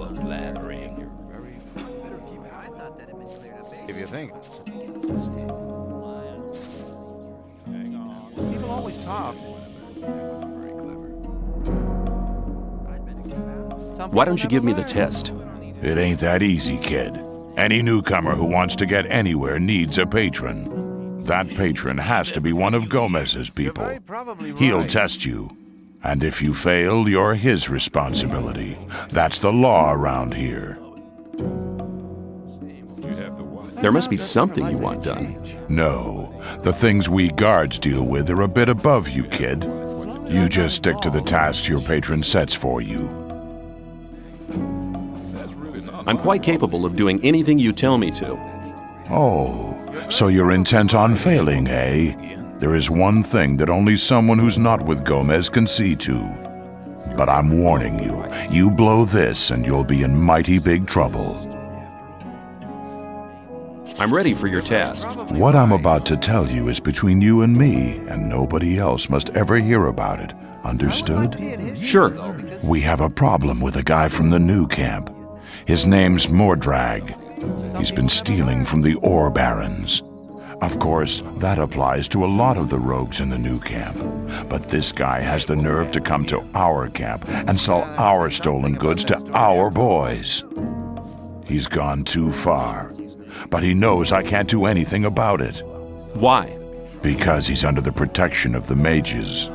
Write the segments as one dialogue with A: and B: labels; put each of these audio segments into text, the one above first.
A: elbow blathering.
B: If you think.
C: People always talk.
D: Why don't you give me the test?
E: It ain't that easy, kid. Any newcomer who wants to get anywhere needs a patron. That patron has to be one of Gomez's people. He'll test you. And if you fail, you're his responsibility. That's the law around here.
D: There must be something you want done.
E: No, the things we guards deal with are a bit above you, kid. You just stick to the tasks your patron sets for you.
D: I'm quite capable of doing anything you tell me to.
E: Oh, so you're intent on failing, eh? There is one thing that only someone who's not with Gomez can see to. But I'm warning you, you blow this and you'll be in mighty big trouble.
D: I'm ready for your task.
E: What I'm about to tell you is between you and me, and nobody else must ever hear about it. Understood?
D: Sure.
E: We have a problem with a guy from the new camp. His name's Mordrag. He's been stealing from the ore barons. Of course, that applies to a lot of the rogues in the new camp. But this guy has the nerve to come to our camp and sell our stolen goods to our boys. He's gone too far. But he knows I can't do anything about it.
D: Why?
E: Because he's under the protection of the mages.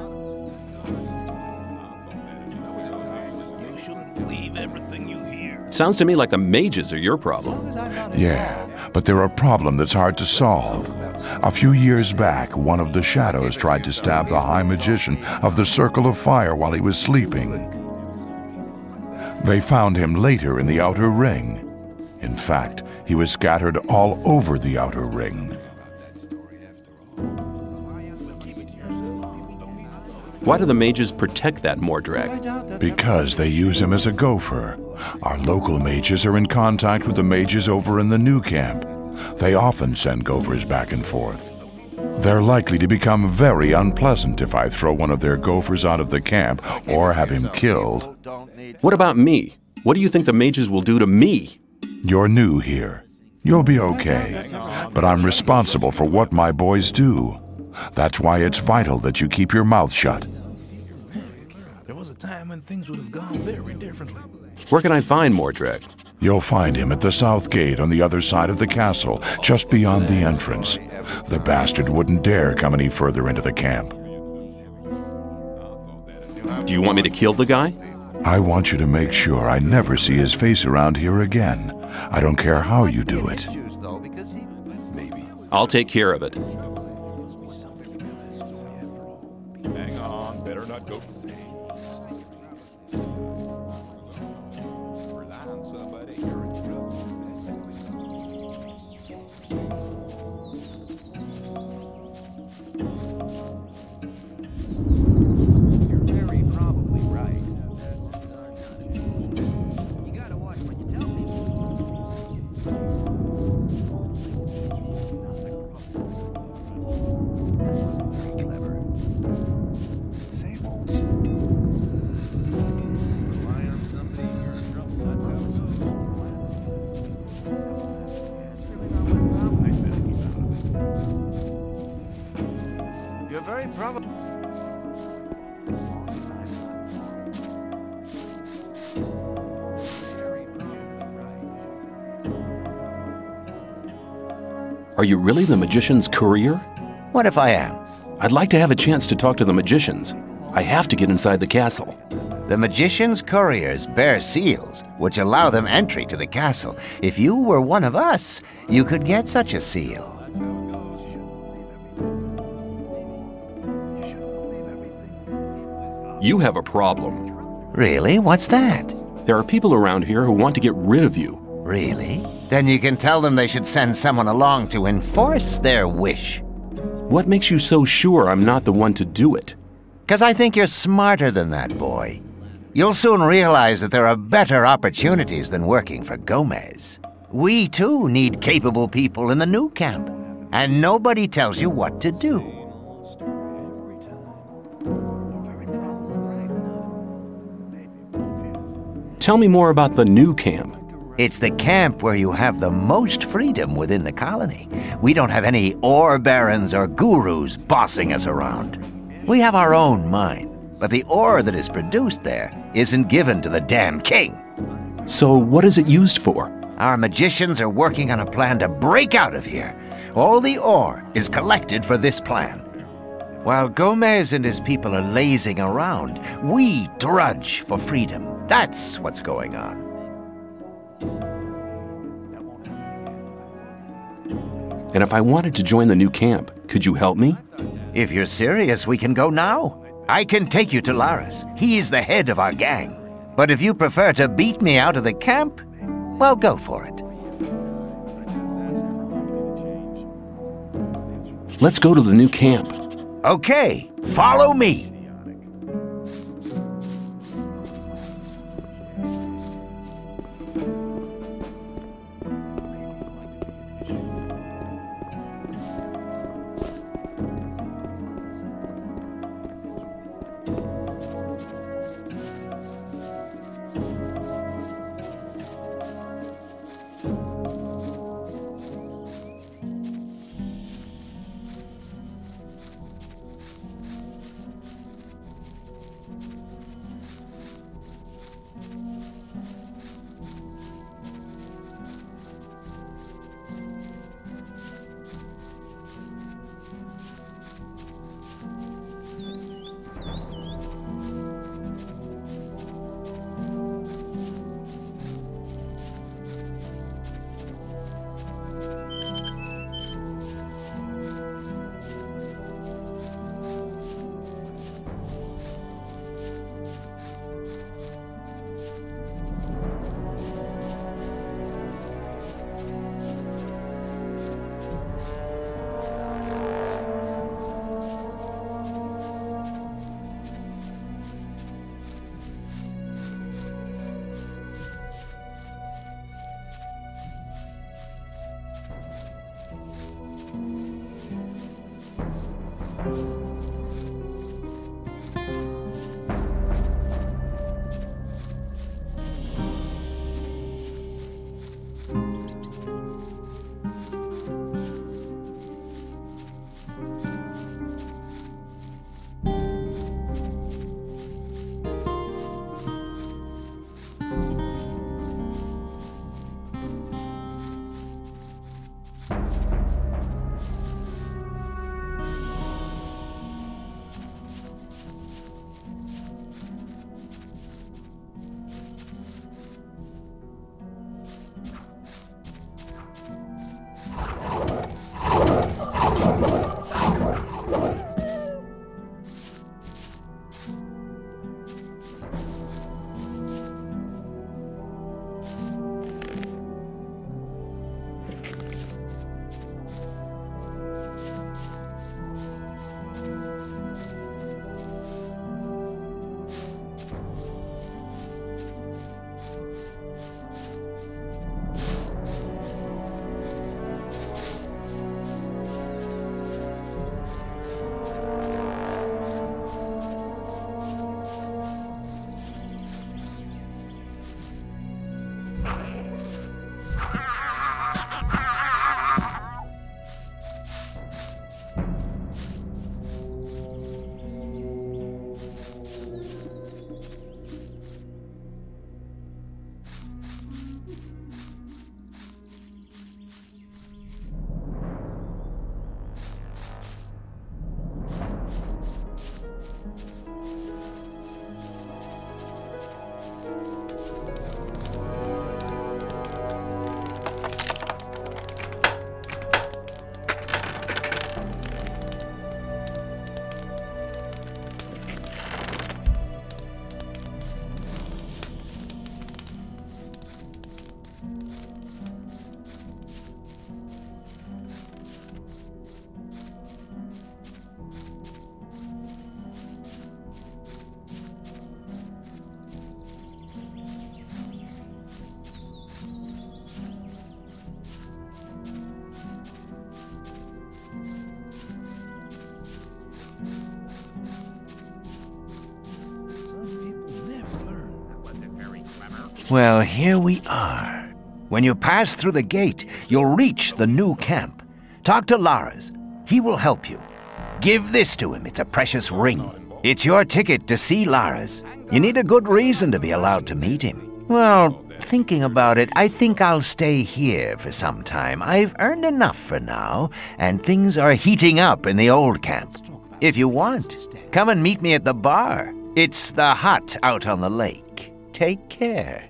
D: Sounds to me like the mages are your problem.
E: Yeah, but they're a problem that's hard to solve. A few years back, one of the shadows tried to stab the High Magician of the Circle of Fire while he was sleeping. They found him later in the Outer Ring. In fact, he was scattered all over the Outer Ring.
D: Why do the mages protect that Mordrag?
E: Because they use him as a gopher. Our local mages are in contact with the mages over in the new camp. They often send gophers back and forth. They're likely to become very unpleasant if I throw one of their gophers out of the camp or have him killed.
D: What about me? What do you think the mages will do to me?
E: You're new here. You'll be okay. But I'm responsible for what my boys do. That's why it's vital that you keep your mouth shut.
A: There was a time when things would have gone very differently.
D: Where can I find Mordrag?
E: You'll find him at the south gate on the other side of the castle, just beyond the entrance. The bastard wouldn't dare come any further into the camp.
D: Do you want me to kill the guy?
E: I want you to make sure I never see his face around here again. I don't care how you do it.
D: I'll take care of it.
C: Hang on, better not go.
D: Are you really the magician's courier?
F: What if I am?
D: I'd like to have a chance to talk to the magicians. I have to get inside the castle.
F: The magician's couriers bear seals, which allow them entry to the castle. If you were one of us, you could get such a seal.
D: You have a problem.
F: Really? What's that?
D: There are people around here who want to get rid of you.
F: Really? Then you can tell them they should send someone along to enforce their wish.
D: What makes you so sure I'm not the one to do it?
F: Because I think you're smarter than that, boy. You'll soon realize that there are better opportunities than working for Gomez. We, too, need capable people in the new camp. And nobody tells you what to do.
D: Tell me more about the new camp.
F: It's the camp where you have the most freedom within the colony. We don't have any ore barons or gurus bossing us around. We have our own mine, but the ore that is produced there isn't given to the damn king.
D: So, what is it used for?
F: Our magicians are working on a plan to break out of here. All the ore is collected for this plan. While Gomez and his people are lazing around, we drudge for freedom. That's what's going on.
D: And if I wanted to join the new camp, could you help me?
F: If you're serious, we can go now. I can take you to Lares. He's the head of our gang. But if you prefer to beat me out of the camp, well, go for it.
D: Let's go to the new camp.
F: Okay, follow me. Well, here we are. When you pass through the gate, you'll reach the new camp. Talk to Lares. He will help you. Give this to him. It's a precious ring. It's your ticket to see Lares. You need a good reason to be allowed to meet him. Well, thinking about it, I think I'll stay here for some time. I've earned enough for now, and things are heating up in the old camp. If you want, come and meet me at the bar. It's the hut out on the lake. Take care.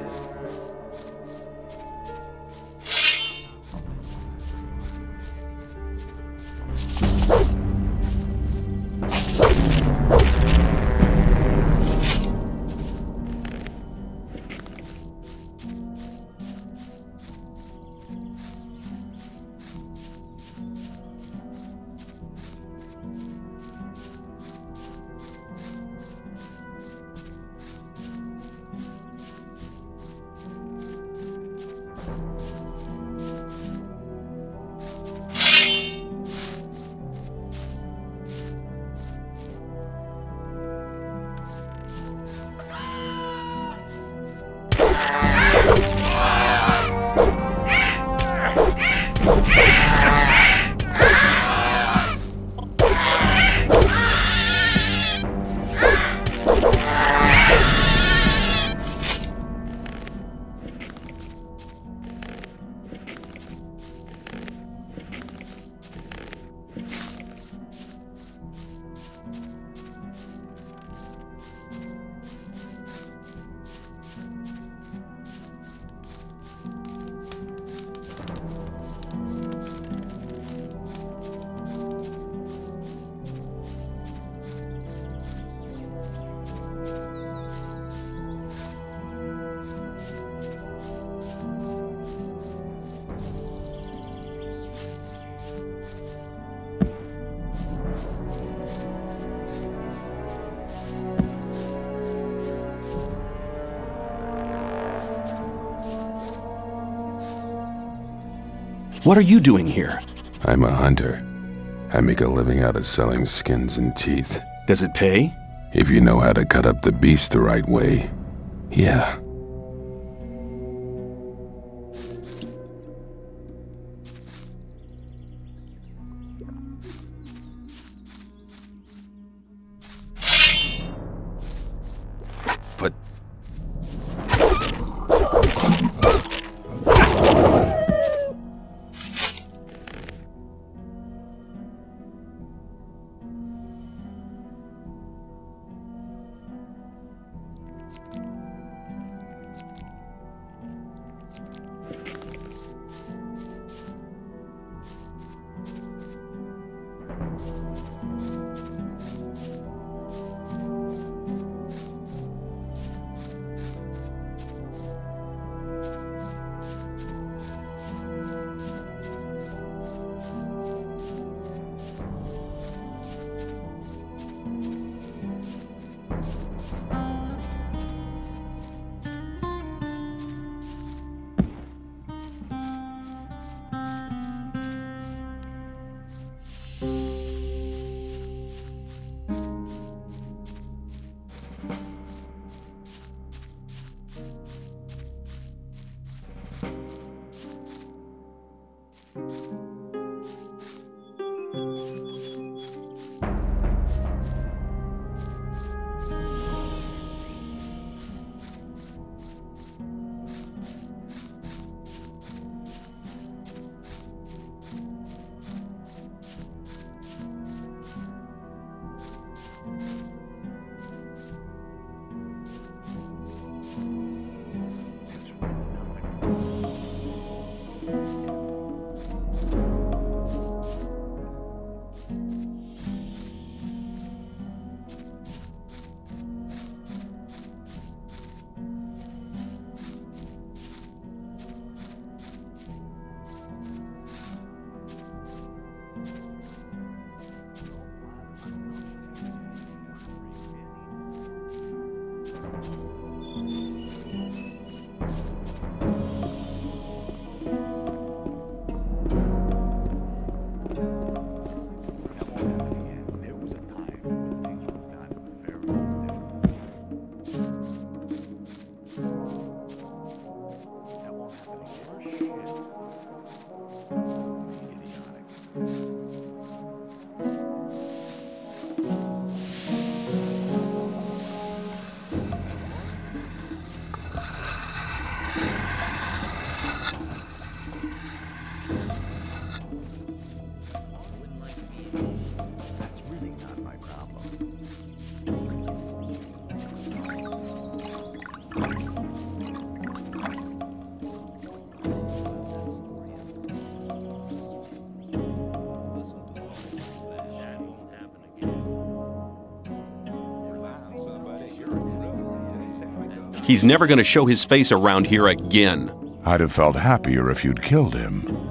C: What
D: are you doing here?
B: I'm a hunter. I make a living out of selling skins and teeth.
D: Does it pay?
B: If you know how to cut up the beast the right way, yeah.
D: He's never going to show his face around here again.
E: I'd have felt happier if you'd killed him.